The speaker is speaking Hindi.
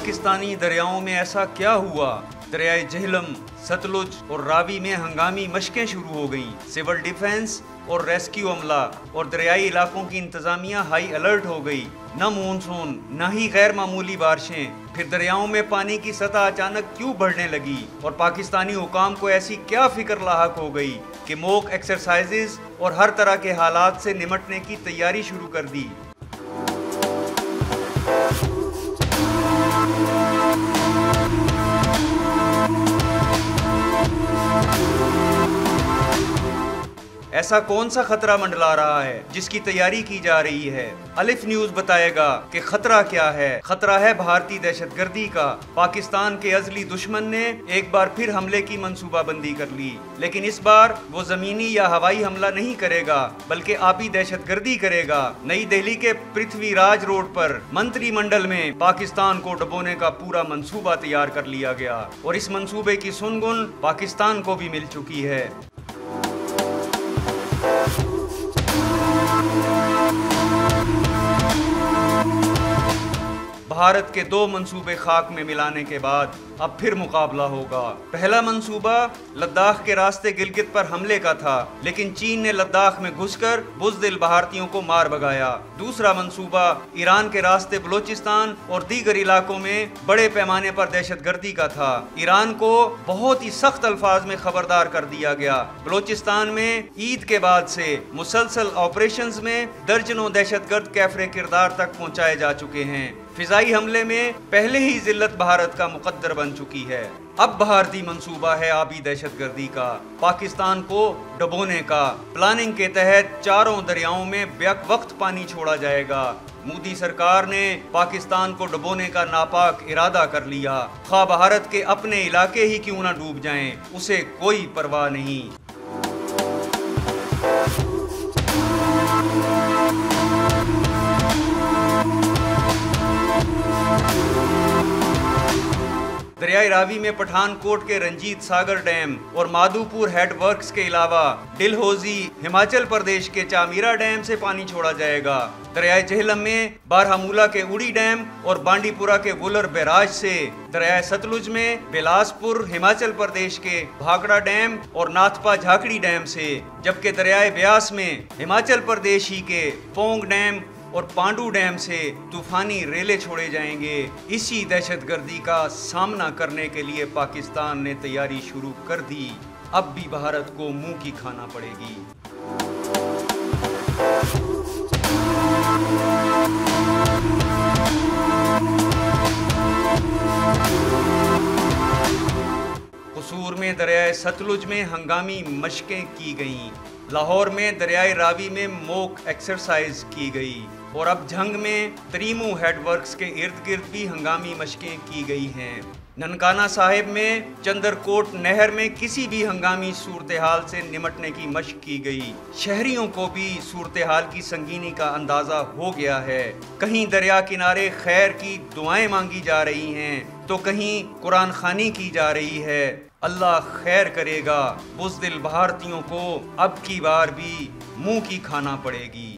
पाकिस्तानी दरियाओं में ऐसा क्या हुआ? दरियाए जहलम, सतलुज और रावी में हंगामी मशकें शुरू हो गईं। सिविल डिफेंस और रेस्क्यू अमला और दरियाई इलाकों की इंतजामिया हाई अलर्ट हो गई। न मानसून, न ही गैर मामूली बारिशें। फिर दरियाओं में पानी की सतह अचानक क्यों बढ़ने लगी? और पाकिस्तानी हुकाम को ऐसी क्या फ़िक्र लाक हो गई कि मोक एक्सरसाइजेज और हर तरह के हालात से निमटने की तैयारी शुरू कर दी? Thank you. ऐसा कौन सा खतरा मंडला रहा है जिसकी तैयारी की जा रही है? अलिफ न्यूज़ बताएगा कि खतरा क्या है। खतरा है भारतीय दहशत गर्दी का। पाकिस्तान के अजली दुश्मन ने एक बार फिर हमले की मंसूबाबंदी कर ली। लेकिन इस बार वो जमीनी या हवाई हमला नहीं करेगा, बल्कि आपी दहशत गर्दी करेगा। नई दिल्ली के पृथ्वी राज रोड पर मंत्रिमंडल में पाकिस्तान को डबोने का पूरा मंसूबा तैयार कर लिया गया। और इस मंसूबे की सुनगुन पाकिस्तान को भी मिल चुकी है। भारत के दो मंसूबे खाक में मिलाने के बाद अब फिर मुकाबला होगा। पहला मंसूबा लद्दाख के रास्ते गिलगित पर हमले का था, लेकिन चीन ने लद्दाख में घुसकर बुजदिल भारतीयों को मार भगाया। दूसरा मंसूबा ईरान के रास्ते बलोचिस्तान और दीगर इलाकों में बड़े पैमाने पर दहशत गर्दी का था। ईरान को बहुत ही सख्त अल्फाज में खबरदार कर दिया गया। बलोचिस्तान में ईद के बाद से मुसलसल ऑपरेशन में दर्जनों दहशत गर्द कैफरे किरदार तक पहुँचाए जा चुके हैं। फिजाई हमले में पहले ही जिल्लत भारत का मुकद्दर बन चुकी है। अब भारतीय मंसूबा है आबी दहशत गर्दी का। पाकिस्तान को डबोने का। प्लानिंग के तहत चारों दरियाओं में बेक वक्त पानी छोड़ा जाएगा। मोदी सरकार ने पाकिस्तान को डबोने का नापाक इरादा कर लिया। खा भारत के अपने इलाके ही क्यों ना डूब जाएँ, उसे कोई परवाह नहीं। दरियाई रावी में पठानकोट के रंजीत सागर डैम और माधुपुर हेड वर्क्स के अलावा डिलहोजी, हिमाचल प्रदेश के चामीरा डैम से पानी छोड़ा जाएगा। दरियाई जहलम में बारहमूला के उड़ी डैम और बांडीपुरा के वुलर बैराज से दरियाई सतलुज में बिलासपुर, हिमाचल प्रदेश के भाखड़ा डैम और नाथपा झाकड़ी डैम से, जबकि दरियाई ब्यास में हिमाचल प्रदेश ही के पोंग डैम और पांडू डैम से तूफानी रेले छोड़े जाएँगे। इसी दहशत गर्दी का सामना करने के लिए पाकिस्तान ने तैयारी शुरू कर दी। अब भी भारत को मुँह की खाना पड़ेगी। कसूर में दरियाए सतलुज में हंगामी मशकें की गईं। लाहौर में दरियाई रावी में मोक एक्सरसाइज की गई। और अब जंग में तरीमू हेडवर्क्स के इर्द गिर्द भी हंगामी मशकें की गई हैं। ननकाना साहिब में चंदरकोट नहर में किसी भी हंगामी सूरत हाल से निमटने की मशक की गई। शहरियों को भी सूरत हाल की संगीनी का अंदाज़ा हो गया है। कहीं दरिया किनारे खैर की दुआएँ मांगी जा रही हैं तो कहीं कुरान खानी की जा रही है। अल्लाह खैर करेगा, बुजदिल भारतीयों को अब की बार भी मुँह की खाना पड़ेगी।